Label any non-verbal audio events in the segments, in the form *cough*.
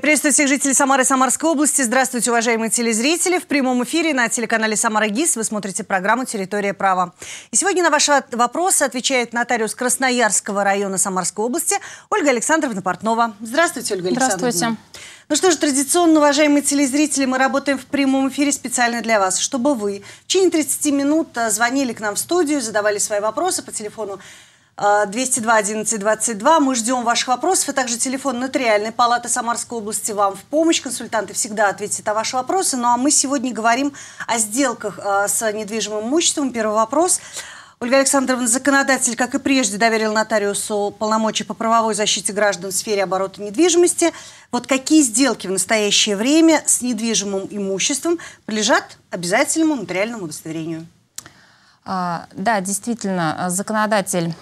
Я приветствую всех жителей Самары и Самарской области. Здравствуйте, уважаемые телезрители. В прямом эфире на телеканале «Самара ГИС» вы смотрите программу «Территория права». И сегодня на ваши вопросы отвечает нотариус Красноярского района Самарской области Ольга Александровна Портнова. Здравствуйте, Ольга Александровна. Здравствуйте. Ну что ж, традиционно, уважаемые телезрители, мы работаем в прямом эфире специально для вас, чтобы вы в течение 30 минут э, звонили к нам в студию, задавали свои вопросы по телефону 202 11 22. Мы ждем ваших вопросов. И также телефон Нотариальной палаты Самарской области вам в помощь. Консультанты всегда ответят на ваши вопросы. Ну а мы сегодня говорим о сделках э, с недвижимым имуществом. Первый вопрос. Ольга Александровна, законодатель, как и прежде, доверил нотариусу полномочия по правовой защите граждан в сфере оборота недвижимости. Вот какие сделки в настоящее время с недвижимым имуществом подлежат обязательному нотариальному удостоверению? А, да, действительно, законодатель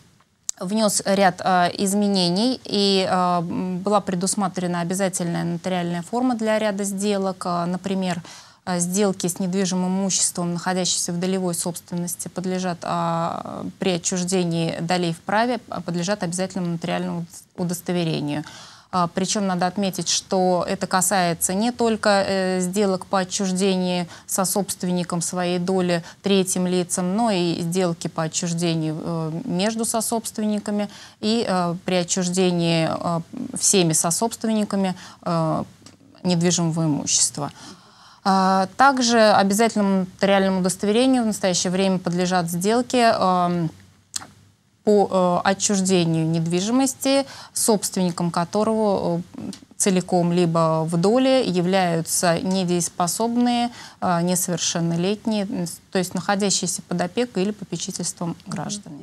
внес ряд э, изменений, и э, была предусмотрена обязательная нотариальная форма для ряда сделок. Э, например, э, сделки с недвижимым имуществом, находящимся в долевой собственности, подлежат э, при отчуждении долей в праве, подлежат обязательному нотариальному удостоверению. А, Причем надо отметить, что это касается не только э, сделок по отчуждению со собственником своей доли третьим лицам, но и сделки по отчуждению э, между сособственниками и э, при отчуждении всеми сособственниками недвижимого имущества. А, также обязательному нотариальному удостоверению в настоящее время подлежат сделки по э, отчуждению недвижимости, собственником которого э, целиком либо в доле являются недееспособные, э, несовершеннолетние, то есть находящиеся под опекой или попечительством граждан.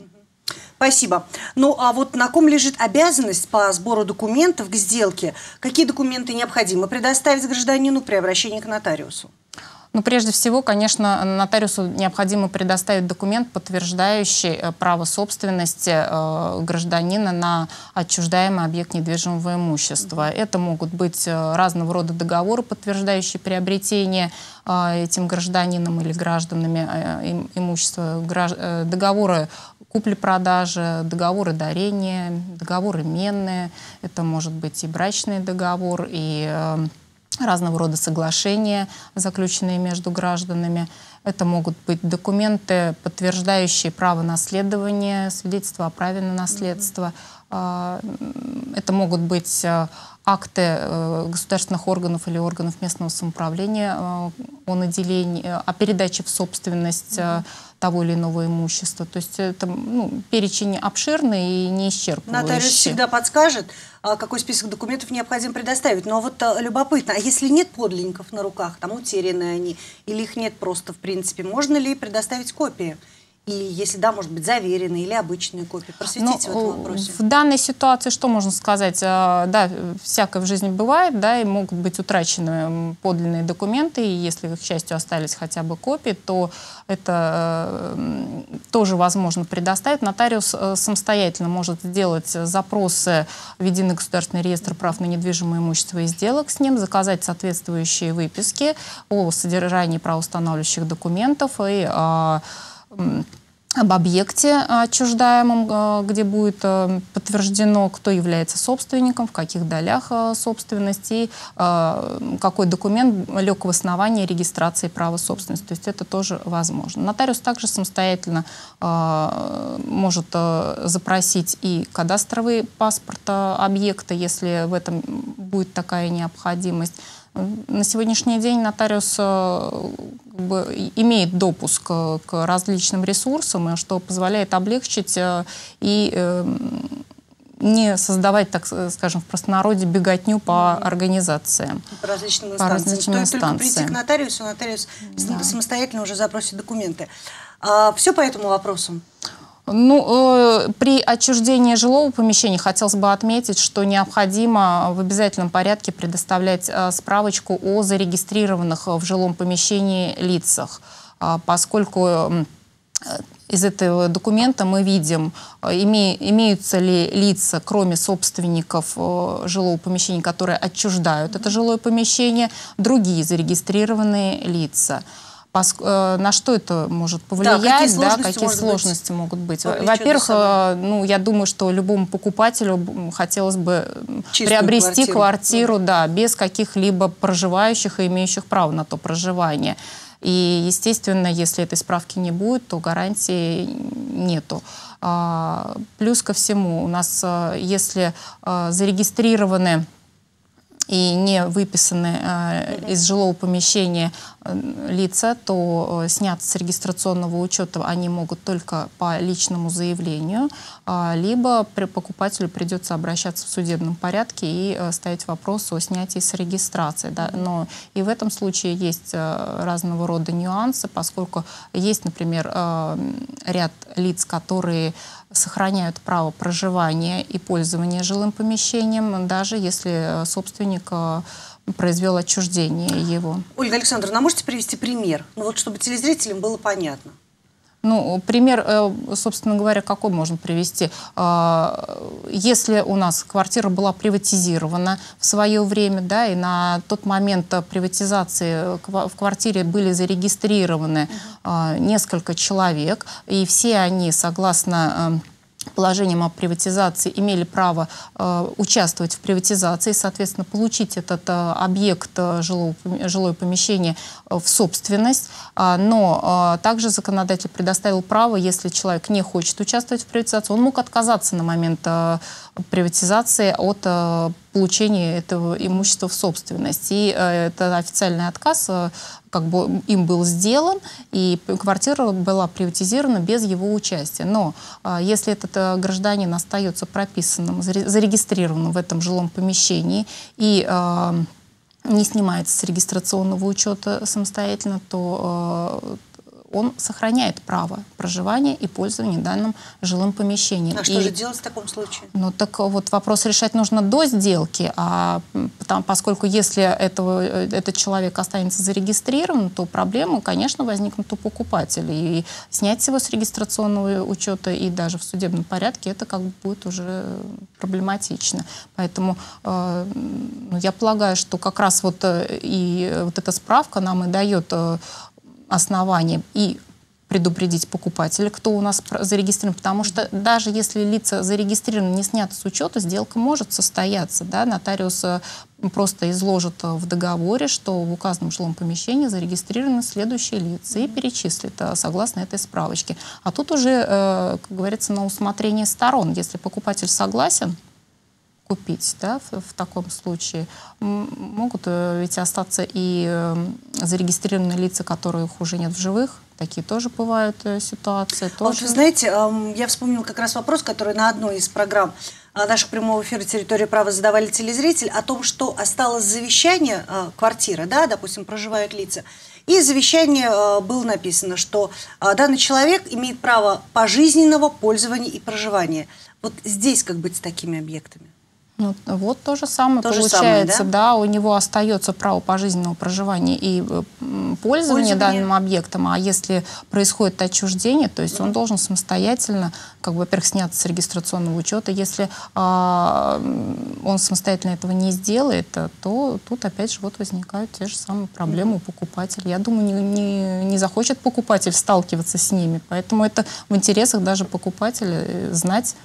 Спасибо. Ну, а вот на ком лежит обязанность по сбору документов к сделке? Какие документы необходимо предоставить гражданину при обращении к нотариусу? Ну, прежде всего, конечно, нотариусу необходимо предоставить документ, подтверждающий э, право собственности э, гражданина на отчуждаемый объект недвижимого имущества. Это могут быть э, разного рода договоры, подтверждающие приобретение этим гражданином или гражданами имущества, договоры купли-продажи, договоры дарения, договоры менные. Это может быть и брачный договор, и разного рода соглашения, заключенные между гражданами. Это могут быть документы, подтверждающие право наследования, свидетельство о праве на наследство. А, это могут быть а, акты э, государственных органов или органов местного самоуправления а, о наделении, о передаче в собственность того или иного имущества. То есть это ну, перечень обширный и не исчерпывающий. Нотариус всегда подскажет, а, какой список документов необходимо предоставить. Но вот а, любопытно, а если нет подлинников на руках, там утеряны они, или их нет просто в принципе, можно ли предоставить копии? И если да, может быть, заверенные или обычные копии? Просветите ну, в этом вопросе. В данной ситуации что можно сказать? А, да, всякое в жизни бывает, да, и могут быть утрачены подлинные документы, и если, к счастью, остались хотя бы копии, то это э, тоже возможно предоставить. Нотариус э, самостоятельно может сделать запросы в Единый государственный реестр прав на недвижимое имущество и сделок с ним, заказать соответствующие выписки о содержании правоустанавливающих документов и а, об объекте отчуждаемом, э, где будет э, подтверждено, кто является собственником, в каких долях э, собственности, какой документ лег в основании регистрации права собственности. То есть это тоже возможно. Нотариус также самостоятельно может запросить и кадастровый паспорт объекта, если в этом будет такая необходимость. На сегодняшний день нотариус э, как бы, имеет допуск к различным ресурсам, что позволяет облегчить э, и эм, не создавать, так скажем, в простонародье беготню по организациям. По различным инстанциям. По различным инстанциям. только прийти к нотариусу, нотариус да. самостоятельно уже запросит документы. А, все по этому вопросу? Ну, э, при отчуждении жилого помещения хотелось бы отметить, что необходимо в обязательном порядке предоставлять э, справочку о зарегистрированных в жилом помещении лицах, э, поскольку э, из этого документа мы видим, э, име, имеются ли лица, кроме собственников э, жилого помещения, которые отчуждают это жилое помещение, другие зарегистрированные лица. Э, на что это может повлиять, да, какие сложности, да, какие сложности быть, могут быть. Во-первых, э, ну, я думаю, что любому покупателю хотелось бы Чистую приобрести квартиру, квартиру да, без каких-либо проживающих и имеющих право на то проживание. И, естественно, если этой справки не будет, то гарантии нету. А, плюс ко всему, у нас, э, если зарегистрированы и не выписаны э, из жилого помещения э, лица, то э, снят с регистрационного учета они могут только по личному заявлению, э, либо при покупателю придется обращаться в судебном порядке и э, ставить вопрос о снятии с регистрации. Да? Но и в этом случае есть э, разного рода нюансы, поскольку есть, например, э, ряд лиц, которые сохраняют право проживания и пользования жилым помещением, даже если э, собственник э, произвел отчуждение его. Ольга Александровна, а можете привести пример? Ну вот, чтобы телезрителям было понятно. Ну, пример, э, собственно говоря, какой можно привести? Если у нас квартира была приватизирована в свое время, да, и на тот момент приватизации в квартире были зарегистрированы несколько человек, и все они, согласно положением о приватизации имели право э, участвовать в приватизации, соответственно, получить этот э, объект э, жилого, жилое помещение э, в собственность. А, но э, также законодатель предоставил право, если человек не хочет участвовать в приватизации, он мог отказаться на момент э, приватизации от э, получения этого имущества в собственность. И э, это официальный отказ э, как бы им был сделан, и квартира была приватизирована без его участия. Но если этот гражданин остается прописанным, зарегистрированным в этом жилом помещении и не снимается с регистрационного учета самостоятельно, то он сохраняет право проживания и пользования данным жилым помещением. А и, что же делать в таком случае? Ну так вот вопрос решать нужно до сделки, а потому, поскольку если этого, э, этот человек останется зарегистрирован, то проблемы, конечно, возникнут у покупателя. И снять его с регистрационного учета и даже в судебном порядке это как бы будет уже проблематично. Поэтому э, ну, я полагаю, что как раз вот э, и вот эта справка нам и дает основанием и предупредить покупателя, кто у нас зарегистрирован, потому что даже если лица зарегистрированы, не сняты с учета, сделка может состояться. Да? Нотариус э, просто изложит э, в договоре, что в указанном жилом помещении зарегистрированы следующие лица и перечислит э, согласно этой справочке. А тут уже, как говорится, на усмотрение сторон. Если покупатель согласен, купить да, в, в таком случае. Могут э, ведь остаться и э, зарегистрированные лица, которых уже нет в живых. Такие тоже бывают э, ситуации. Тоже. Вот, вы знаете, я вспомнила как раз вопрос, который на одной из программ нашего прямого эфира «Территория права» задавали телезритель о том, что осталось завещание квартиры, да, допустим, проживают лица, и в завещании было написано, что данный человек имеет право пожизненного пользования и проживания. Вот здесь как быть с такими объектами? Ну, вот то же самое то получается, самое, да? да, у него остается право пожизненного проживания и э, пользования данным объектом, а если происходит отчуждение, то есть mm. он должен самостоятельно, как бы, во-первых, сняться с регистрационного учета. Если а, он самостоятельно этого не сделает, то тут опять же вот возникают те же самые проблемы mm. у покупателя. Я думаю, не, не, не захочет покупатель сталкиваться с ними, поэтому это в интересах даже покупателя э, знать,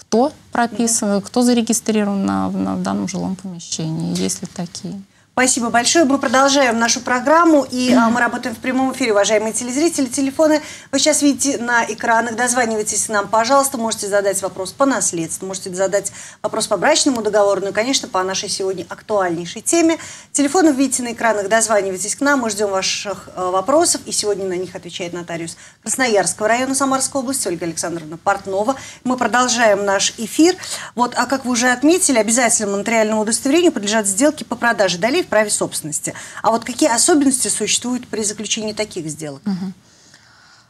кто прописан, кто зарегистрирован на, на данном жилом помещении, есть ли такие. Спасибо большое. Мы продолжаем нашу программу, и а, мы работаем в прямом эфире, уважаемые телезрители. Телефоны вы сейчас видите на экранах. Дозванивайтесь нам, пожалуйста. Можете задать вопрос по наследству, можете задать вопрос по брачному договору, ну и, конечно, по нашей сегодня актуальнейшей теме. Телефоны видите на экранах, дозванивайтесь к нам, мы ждем ваших а, вопросов, и сегодня на них отвечает нотариус Красноярского района Самарской области Ольга Александровна Портнова. Мы продолжаем наш эфир. Вот, а как вы уже отметили, обязательно нотариальному удостоверению подлежат сделки по продаже долей праве собственности. А вот какие особенности существуют при заключении таких сделок? Угу.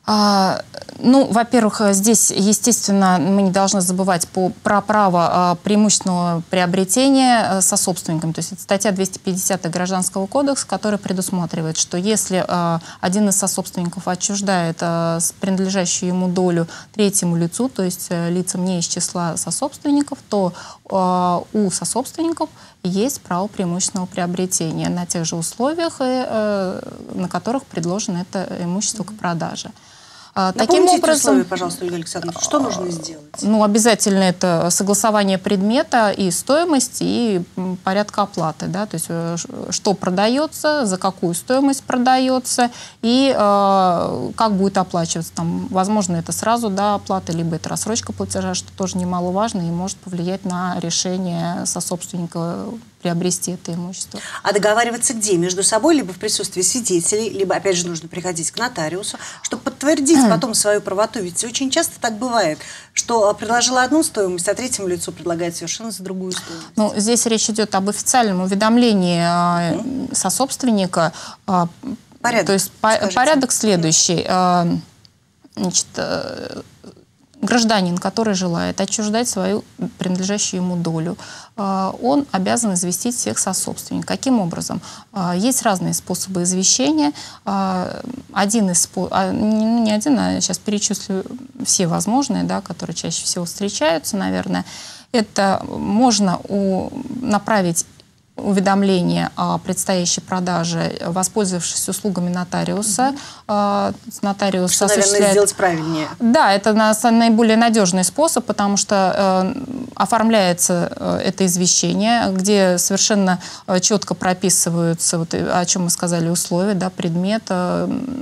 А, ну, во-первых, здесь, естественно, мы не должны забывать по, про право а, преимущественного приобретения а, со собственником. То есть это статья 250 Гражданского кодекса, которая предусматривает, что если а, один из сособственников отчуждает а, принадлежащую ему долю третьему лицу, то есть а, лицам не из числа сособственников, то а, у сособственников есть право преимущественного приобретения на тех же условиях, на которых предложено это имущество к продаже. А, таким образом, условия, пожалуйста, Ольга Александровна, что нужно сделать? Ну, обязательно это согласование предмета и стоимость, и порядка оплаты, да, то есть э, что продается, за какую стоимость продается, и э, как будет оплачиваться. Там, возможно, это сразу, да, оплата, либо это рассрочка платежа, что тоже немаловажно и может повлиять на решение сособственника приобрести это имущество. А договариваться где? Между собой, либо в присутствии свидетелей, либо, опять же, нужно приходить к нотариусу, чтобы подтвердить потом свою правоту. Ведь очень часто так бывает, что предложила одну стоимость, а третьему лицу предлагает совершенно за другую стоимость. Ну, здесь речь идет об официальном уведомлении mm. сособственника. А, порядок, То есть скажите. порядок следующий. А, значит, э, гражданин, который желает отчуждать свою принадлежащую ему долю, а, он обязан известить всех сособственников. Каким образом? А, есть разные способы извещения. А, один из ну, не один, а сейчас перечислю все возможные, да, которые чаще всего встречаются, наверное. Это можно направить уведомление о предстоящей продаже, воспользовавшись услугами нотариуса. Угу. Нотариус что, осуществляет... наверное, сделать правильнее. Да, это наиболее надежный способ, потому что э, оформляется э, это извещение, где совершенно э, четко прописываются, вот, о чем мы сказали, условия, да, предмет,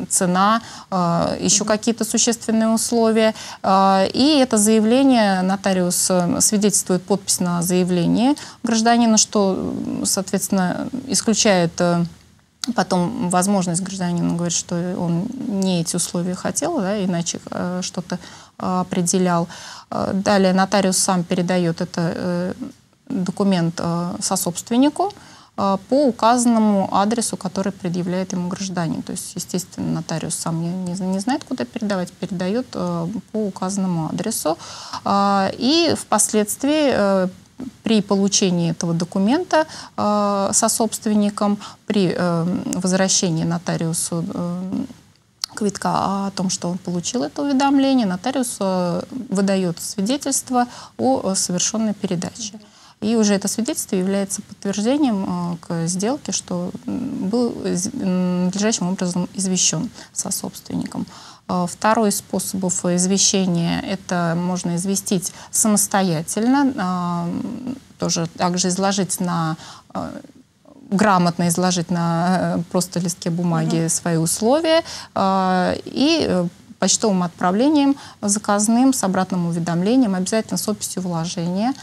цена, еще угу. какие-то существенные условия. И это заявление нотариус свидетельствует подпись на заявление гражданина, что соответственно, исключает э, потом возможность гражданина говорить, что он не эти условия хотел, да, иначе э, что-то э, определял. Далее нотариус сам передает это документ сособственнику по указанному адресу, который предъявляет ему гражданин. То есть, естественно, нотариус сам не, не, знает, куда передавать, передает по указанному адресу. И впоследствии при получении этого документа э, со собственником, при э, возвращении нотариусу э, квитка о том, что он получил это уведомление, нотариус э, выдает свидетельство о совершенной передаче. И уже это свидетельство является подтверждением э, к сделке, что был надлежащим образом извещен со собственником. А, второй способ извещения – это можно известить самостоятельно, а, тоже также изложить на грамотно изложить на э, просто листке бумаги угу. свои условия и э, почтовым отправлением заказным с обратным уведомлением, обязательно с описью вложения,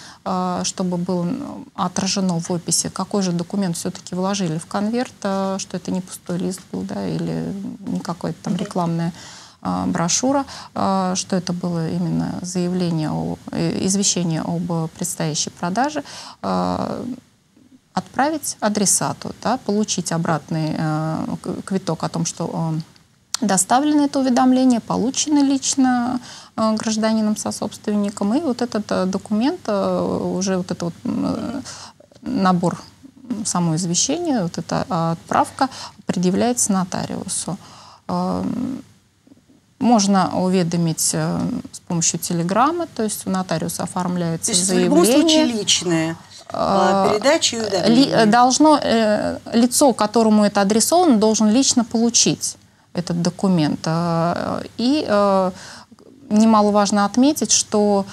чтобы было отражено в описи, какой же документ все-таки вложили в конверт, что это не пустой лист был, да, или не какое-то там рекламное а, брошюра, что это было именно заявление, о, э, извещение об предстоящей продаже, отправить адресату, да, получить обратный э, квиток о том, что доставлено это уведомление, получено лично э, гражданином со собственником, и вот этот документ, уже вот этот вот набор само извещение, вот эта отправка предъявляется нотариусу. Можно уведомить э, с помощью телеграммы, то есть у нотариуса оформляется то есть заявление. В любом случае личное а, передачу Ли, должно э, лицо, которому это адресовано, должен лично получить этот документ. Э, и э, немаловажно отметить, что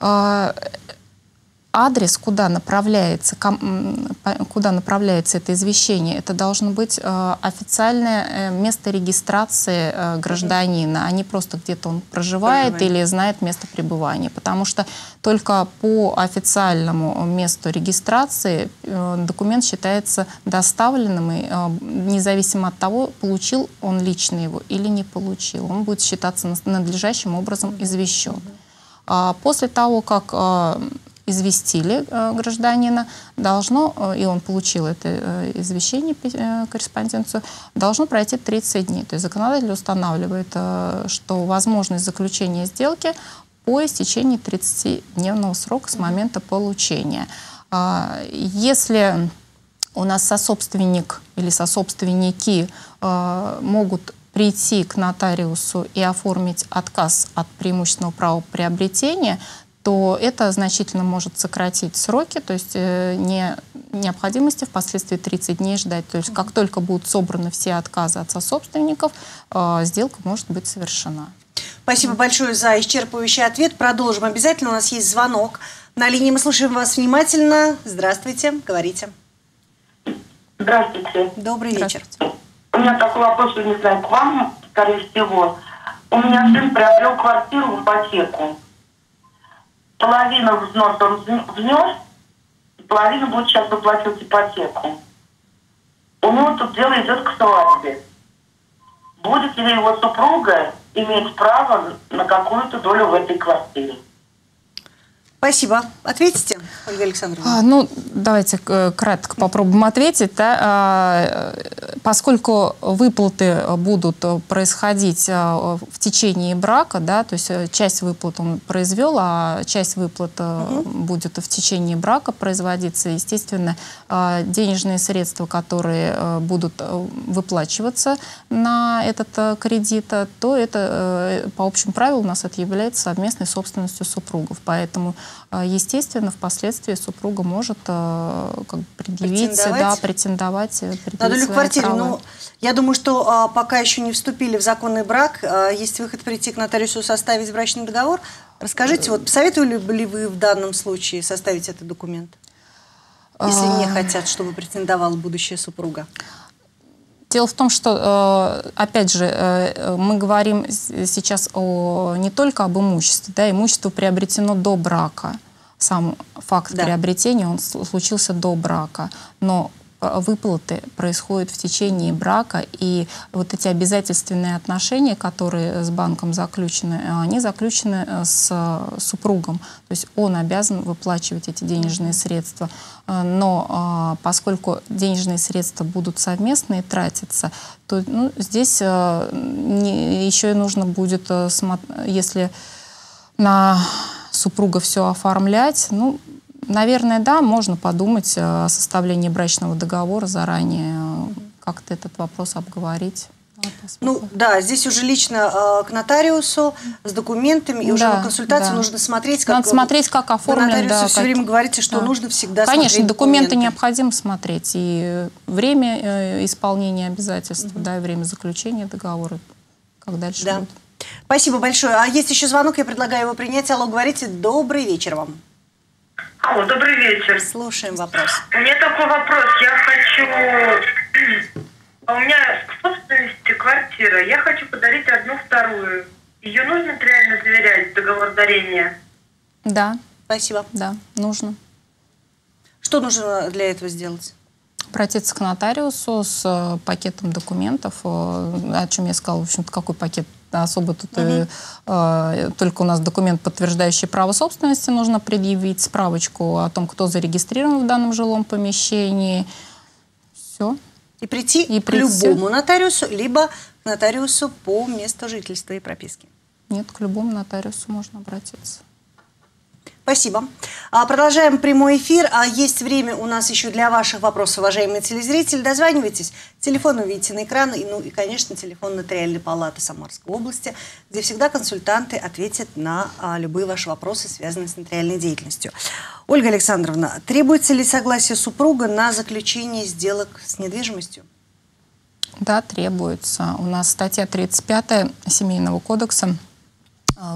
э, адрес, куда направляется, куда направляется это извещение, это должно быть э, официальное э, место регистрации э, гражданина, а не просто где-то он проживает, проживает. или знает место пребывания. Потому что только по официальному месту регистрации документ считается доставленным, и независимо от того, получил он лично его или не получил, он будет считаться надлежащим образом извещен. А после того, как известили э, гражданина, должно, э, и он получил это э, извещение, корреспонденцию, должно пройти 30 дней. То есть законодатель устанавливает, что возможность заключения сделки по истечении 30-дневного срока с момента получения. А, если у нас сособственник или сособственники могут прийти к нотариусу и оформить отказ от преимущественного права приобретения, то это значительно может сократить сроки, то есть э, не необходимости впоследствии 30 дней ждать. То есть как только будут собраны все отказы от сособственников, э, сделка может быть совершена. Спасибо большое за исчерпывающий ответ. Продолжим обязательно. У нас есть звонок. На линии мы слушаем вас внимательно. Здравствуйте, говорите. Здравствуйте. Добрый вечер. У меня такой вопрос, не знаю, к вам, скорее всего. У меня сын приобрел квартиру в ипотеку. Половину взнос он внес, половину будет сейчас выплачивать ипотеку. У него тут дело идет к свадьбе. Будет ли его супруга иметь право на какую-то долю в этой квартире? Спасибо. Ответите, Ольга Александровна? А, ну, давайте э, кратко попробуем ответить. Да? А, поскольку выплаты будут происходить а, в течение брака, да, то есть э, часть выплат он произвел, а часть выплат угу. будет в течение брака производиться, естественно, а, денежные средства, которые будут выплачиваться на этот кредит, то это по общим правилам у нас это является совместной собственностью супругов. Поэтому естественно, впоследствии супруга может а, как, предъявить, претендовать. да, претендовать. Э, На долю квартиры. Ну, я думаю, что а, пока еще не вступили в законный брак, а, есть выход прийти к нотариусу, составить брачный договор. Расскажите, вот посоветовали ли вы в данном случае составить этот документ? Если не хотят, чтобы претендовала будущая супруга. Дело в том, что, э, опять же, э, мы говорим сейчас о, не только об имуществе. Да, имущество приобретено до брака. Сам факт да. приобретения, он случился до брака. Но выплаты происходят в течение брака, и вот эти обязательственные отношения, которые с банком заключены, они заключены э, с супругом. То есть он обязан выплачивать эти денежные средства. Э, но поскольку денежные средства будут совместные тратиться, то ну, здесь еще и нужно будет, если на супруга все оформлять, ну, Наверное, да, можно подумать о составлении брачного договора заранее, как-то этот вопрос обговорить. Ну да, здесь уже лично э, к нотариусу с документами, и уже на консультацию да. нужно смотреть, как... Надо смотреть, как оформлен. Вы да, все как... время говорите, что да. нужно всегда Конечно, документы. документы необходимо смотреть. И время э, исполнения обязательств, угу. да, и время заключения договора, как дальше да. будет. Спасибо большое. А есть еще звонок, я предлагаю его принять. Алло, говорите, добрый вечер вам. Алло, добрый вечер. Слушаем вопрос. У меня такой вопрос. Я хочу... *clears throat* А у меня в собственности квартира. Я хочу подарить одну вторую. Ее нужно реально заверять, договор дарения? Да. Спасибо. Да, нужно. Что нужно для этого сделать? Обратиться к нотариусу с э, пакетом документов, э, о чем я сказала, в общем-то, какой пакет особо тут угу. э, только у нас документ, подтверждающий право собственности, нужно предъявить справочку о том, кто зарегистрирован в данном жилом помещении. Все. И прийти и к прийти. любому нотариусу, либо к нотариусу по месту жительства и прописки. Нет, к любому нотариусу можно обратиться. Спасибо. А, продолжаем прямой эфир. А есть время у нас еще для ваших вопросов, уважаемые телезрители. Дозванивайтесь. Телефон увидите на экран. И, ну и, конечно, телефон Нотариальной палаты Самарской области, где всегда консультанты ответят на а, любые ваши вопросы, связанные с нотариальной деятельностью. Ольга Александровна, требуется ли согласие супруга на заключение сделок с недвижимостью? Да, требуется. У нас статья 35 Семейного кодекса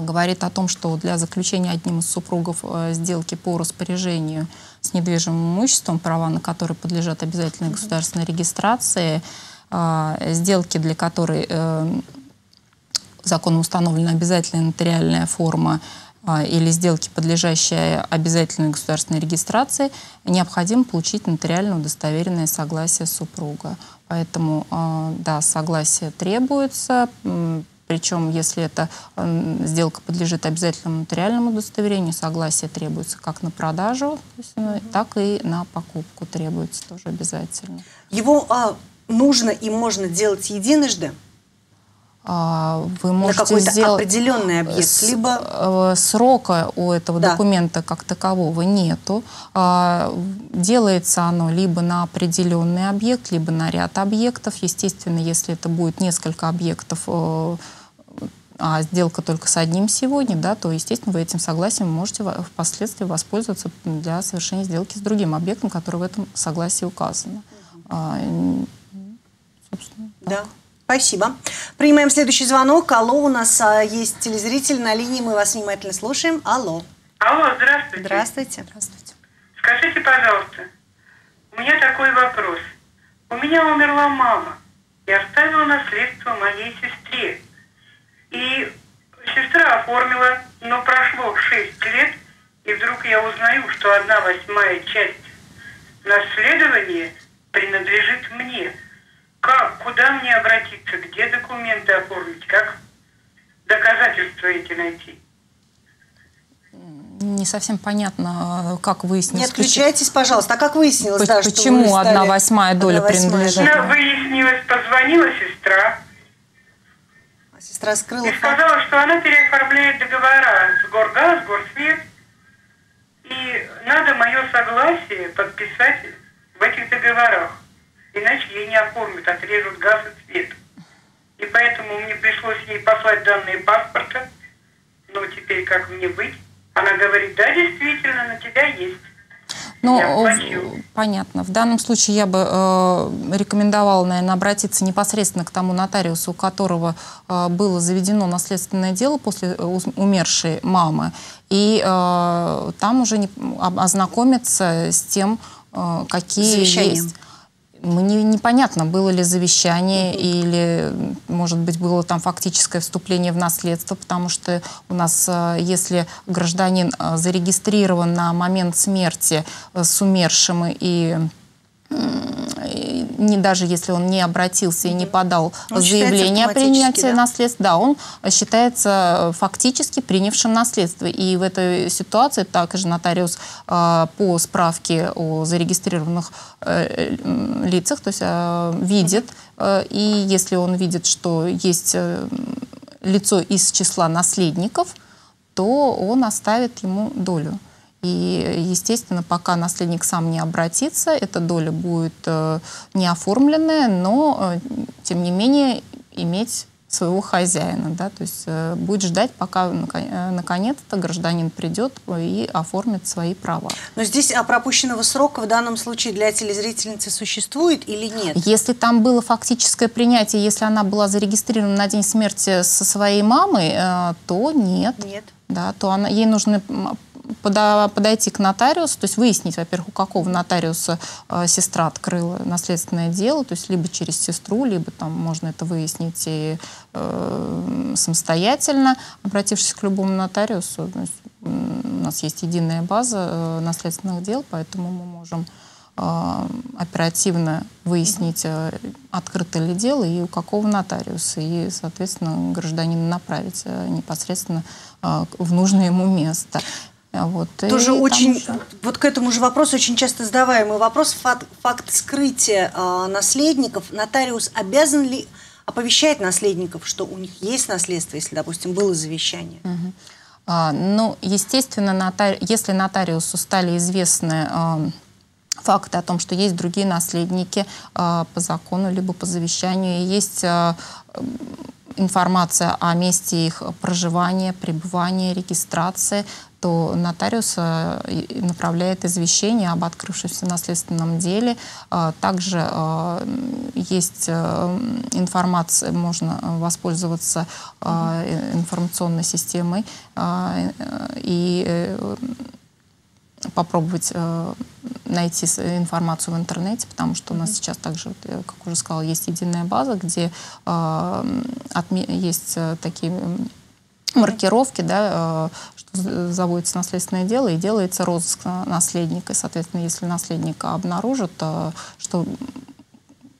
говорит о том, что для заключения одним из супругов э, сделки по распоряжению с недвижимым имуществом, права на которые подлежат обязательной государственной регистрации, э, сделки, для которой законом установлена обязательная нотариальная форма или сделки, подлежащие обязательной государственной регистрации, необходимо получить нотариально удостоверенное согласие супруга. Поэтому, да, согласие требуется, причем, если эта сделка подлежит обязательному нотариальному удостоверению, согласие требуется как на продажу, ну, так и на покупку требуется тоже обязательно. Его а, нужно и можно делать единожды? А, вы можете на какой-то сделать... определенный объект, с, либо... Э, срока у этого да. документа как такового нету. А, делается оно либо на определенный объект, либо на ряд объектов. Естественно, если это будет несколько объектов, э, а сделка только с одним сегодня, да, то, естественно, вы этим согласием можете впоследствии воспользоваться для совершения сделки с другим объектом, который в этом согласии указано. А, собственно, да. Спасибо. Принимаем следующий звонок. Алло, у нас а, есть телезритель на линии, мы вас внимательно слушаем. Алло. Алло, здравствуйте. Здравствуйте. Здравствуйте. Скажите, пожалуйста, у меня такой вопрос. У меня умерла мама и оставила наследство моей сестре. И сестра оформила, но прошло 6 лет, и вдруг я узнаю, что одна восьмая часть наследования принадлежит мне. Как, куда мне обратиться, где документы оформить, как доказательства эти найти? Не совсем понятно, как выяснилось. Не отключайтесь, пожалуйста. А как выяснилось, да, Почему что одна восьмая доля одна принадлежит? Ну, выяснилось, позвонила сестра. А сестра скрыла И сказала, что она переоформляет договора с Горгаз, Горсвет. И надо мое согласие подписать в этих договорах иначе ей не оформят, отрежут газ и свет. И поэтому мне пришлось ей послать данные паспорта. Ну, теперь как мне быть? Она говорит, да, действительно, на тебя есть. Ну, понятно. В данном случае я бы э, рекомендовала, наверное, обратиться непосредственно к тому нотариусу, у которого э, было заведено наследственное дело после э, умершей мамы, и э, там уже не, ознакомиться с тем, э, какие есть мне непонятно, было ли завещание mm-hmm. или, может быть, было там фактическое вступление в наследство, потому что у нас, э, если гражданин э, зарегистрирован на момент смерти э, с умершим и не даже если он не обратился и не подал он заявление о принятии да? наследства, да, он считается фактически принявшим наследство. И в этой ситуации также нотариус э, по справке о зарегистрированных э, лицах, то есть э, видит, э, и если он видит, что есть э, лицо из числа наследников, то он оставит ему долю. И, естественно, пока наследник сам не обратится, эта доля будет э, не оформленная, но, э, тем не менее, иметь своего хозяина, да, то есть э, будет ждать, пока э, наконец-то гражданин придет и оформит свои права. Но здесь а пропущенного срока в данном случае для телезрительницы существует или нет? Если там было фактическое принятие, если она была зарегистрирована на день смерти со своей мамой, э, то нет. Нет. Да, то она, ей пода, подойти к нотариусу, то есть выяснить, во-первых, у какого нотариуса э, сестра открыла наследственное дело, то есть либо через сестру, либо там можно это выяснить и э, самостоятельно, обратившись к любому нотариусу. То есть, у нас есть единая база э, наследственных дел, поэтому мы можем э, оперативно выяснить, открыто ли дело и у какого нотариуса, и, соответственно, гражданина направить непосредственно в нужное ему место. Вот, Тоже очень, уже... вот к этому же вопросу очень часто задаваемый вопрос, факт, факт скрытия э, наследников. Нотариус обязан ли оповещать наследников, что у них есть наследство, если, допустим, было завещание? Угу. А, ну, естественно, нотари... если нотариусу стали известны э, факты о том, что есть другие наследники э, по закону, либо по завещанию, и есть... Э, информация о месте их проживания, пребывания, регистрации, то нотариус э, направляет извещение об открывшемся наследственном деле. А, также э, есть э, информация, можно воспользоваться информационной системой и попробовать найти информацию в интернете, потому что у нас сейчас также, как уже сказала, есть единая база, где есть такие маркировки, да, заводится наследственное дело и делается розыск наследника. И, соответственно, если наследника обнаружат, что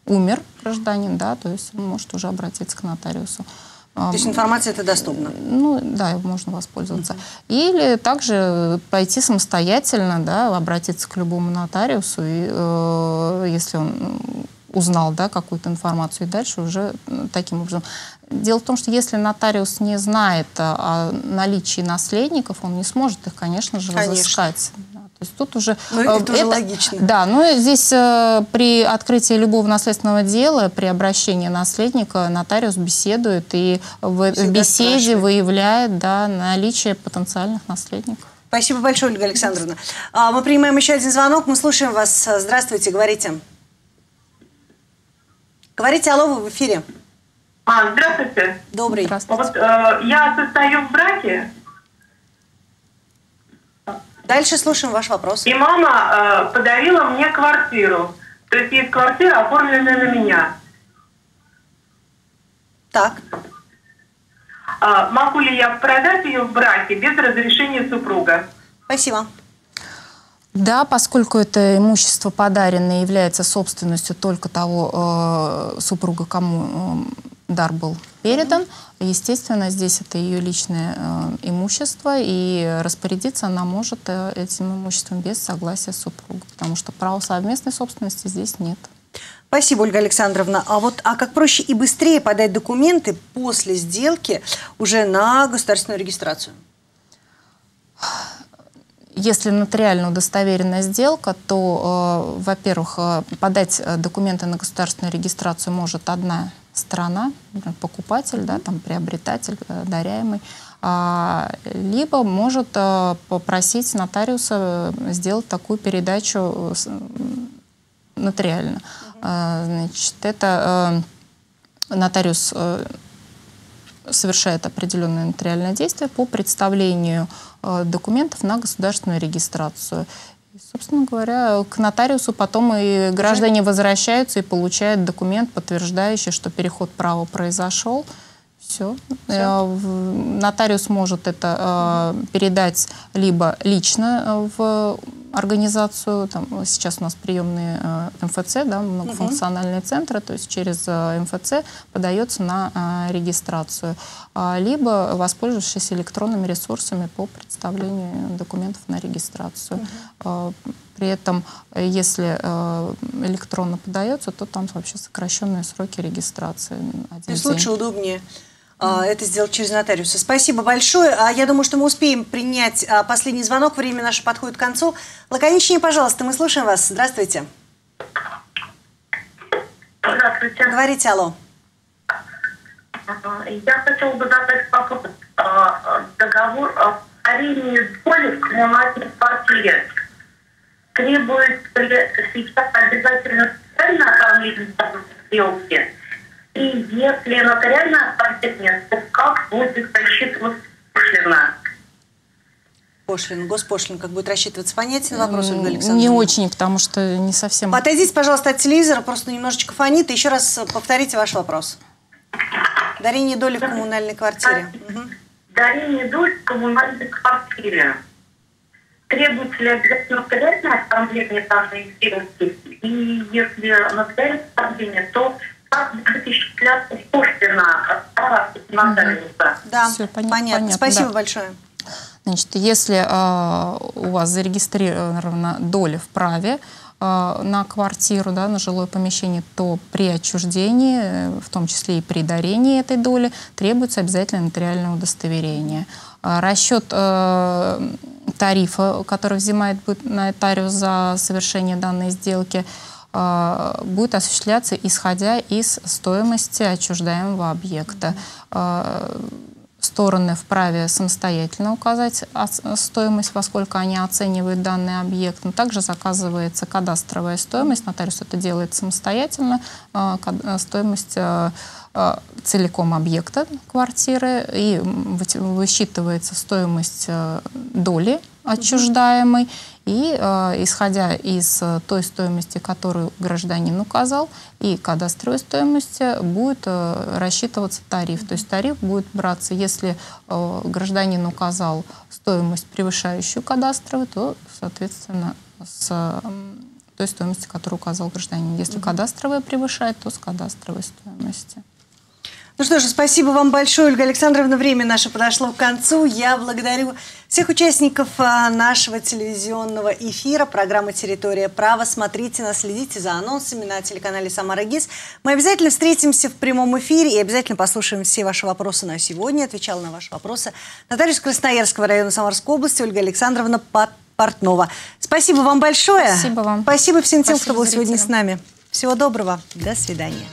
умер гражданин, да, то есть он может уже обратиться к нотариусу. То есть информация это доступна? Ну, да, можно воспользоваться. -hmm. Или также пойти самостоятельно, да, обратиться к любому нотариусу, и, э, если он узнал да, какую-то информацию, и дальше уже таким образом. Дело в том, что если нотариус не знает о наличии наследников, он не сможет их, конечно же, конечно. разыскать. То есть тут уже... Ну, это уже логично. Да, но здесь э, при открытии любого наследственного дела, при обращении наследника нотариус беседует и в, в беседе выявляет да, наличие потенциальных наследников. Спасибо большое, Ольга Александровна. А, мы принимаем еще один звонок. Мы слушаем вас. Здравствуйте, говорите. Говорите, алло, вы в эфире. А, здравствуйте. Добрый. Здравствуйте. Вот э, я состою в браке, Дальше слушаем ваш вопрос. и мама э, подарила мне квартиру. То есть есть квартира, оформленная на меня. Так, А, могу ли я продать ее в браке без разрешения супруга? спасибо. Да, поскольку это имущество подаренное является собственностью только того э, супруга, кому э, дар был передан, естественно, здесь это ее личное э, имущество, и распорядиться она может э, этим имуществом без согласия супруга, потому что права совместной собственности здесь нет. Спасибо, Ольга Александровна. А вот а как проще и быстрее подать документы после сделки уже на государственную регистрацию? Если нотариально удостоверенная сделка, то, э, во-первых, э, подать документы на государственную регистрацию может одна сторона, покупатель, да, там, приобретатель, э, даряемый, а, либо может э, попросить нотариуса э, сделать такую передачу нотариально. А, Значит, это нотариус совершает определенное нотариальное действие по представлению документов на государственную регистрацию. И, собственно говоря, к нотариусу потом и граждане возвращаются и получают документ, подтверждающий, что переход права произошел. Все. Нотариус может это э, передать либо лично э, в организацию, там, сейчас у нас приемные э, МФЦ, да, многофункциональные центры, то есть через э, МФЦ подается на э, регистрацию, А, либо воспользовавшись электронными ресурсами по представлению документов на регистрацию. Э, При этом, э, если э, электронно подается, то там вообще сокращенные сроки регистрации. То есть день. лучше, удобнее это сделать через нотариуса. Спасибо большое. А, Я думаю, что мы успеем принять а, последний звонок. Время наше подходит к концу. Лаконичнее, пожалуйста, мы слушаем вас. Здравствуйте. Здравствуйте. Говорите, алло. А, Я хотела бы задать вопрос. А, Договор о дарении доли в коммунальной квартире требует ли сейчас обязательно оформление сделки? И если нотариальное оформление, то как будет рассчитываться пошлина? Пошлин, госпошлин, как будет рассчитываться? Понятен вопрос, Ольга Александровна? Не очень, потому что не совсем... Отойдите, пожалуйста, от телевизора, просто немножечко фонит. И еще раз повторите ваш вопрос. Дарение доли в коммунальной квартире. Дарение доли в коммунальной квартире. Требуется ли обязательно нотариальное оформление данной сделки? И если нотариальное оформление, то будет исчисляться пошлина от? Да, поня- понятно. понятно, Спасибо да. большое. Значит, если э, у вас зарегистрирована доля в праве э, на квартиру, да, на жилое помещение, то при отчуждении, э, в том числе и при дарении этой доли, требуется обязательно нотариальное удостоверение. А Расчет э, тарифа, который взимает будет нотариус за совершение данной сделки, э, будет осуществляться исходя из стоимости отчуждаемого объекта. Э, Стороны вправе самостоятельно указать стоимость, во сколько они оценивают данный объект. Но также заказывается кадастровая стоимость. Нотариус это делает самостоятельно. э, Стоимость целиком объекта квартиры и высчитывается стоимость э, доли отчуждаемой. И э, исходя из э, той стоимости, которую гражданин указал, и кадастровой стоимости будет э, рассчитываться тариф. То есть тариф будет браться, если э, гражданин указал стоимость, превышающую кадастровую, то, соответственно, с той стоимости, которую указал гражданин. Если кадастровая превышает, то с кадастровой стоимости. Ну что же, спасибо вам большое, Ольга Александровна. Время наше подошло к концу. Я благодарю всех участников а, нашего телевизионного эфира, программы «Территория права». Смотрите нас, следите за анонсами на телеканале «Самара ГИС». Мы обязательно встретимся в прямом эфире и обязательно послушаем все ваши вопросы на сегодня. Отвечала на ваши вопросы нотариус Красноярского района Самарской области Ольга Александровна Портнова. Спасибо вам большое. Спасибо вам. Спасибо всем тем, Спасибо кто был сегодня с зрителям. нами. Всего доброго. До свидания.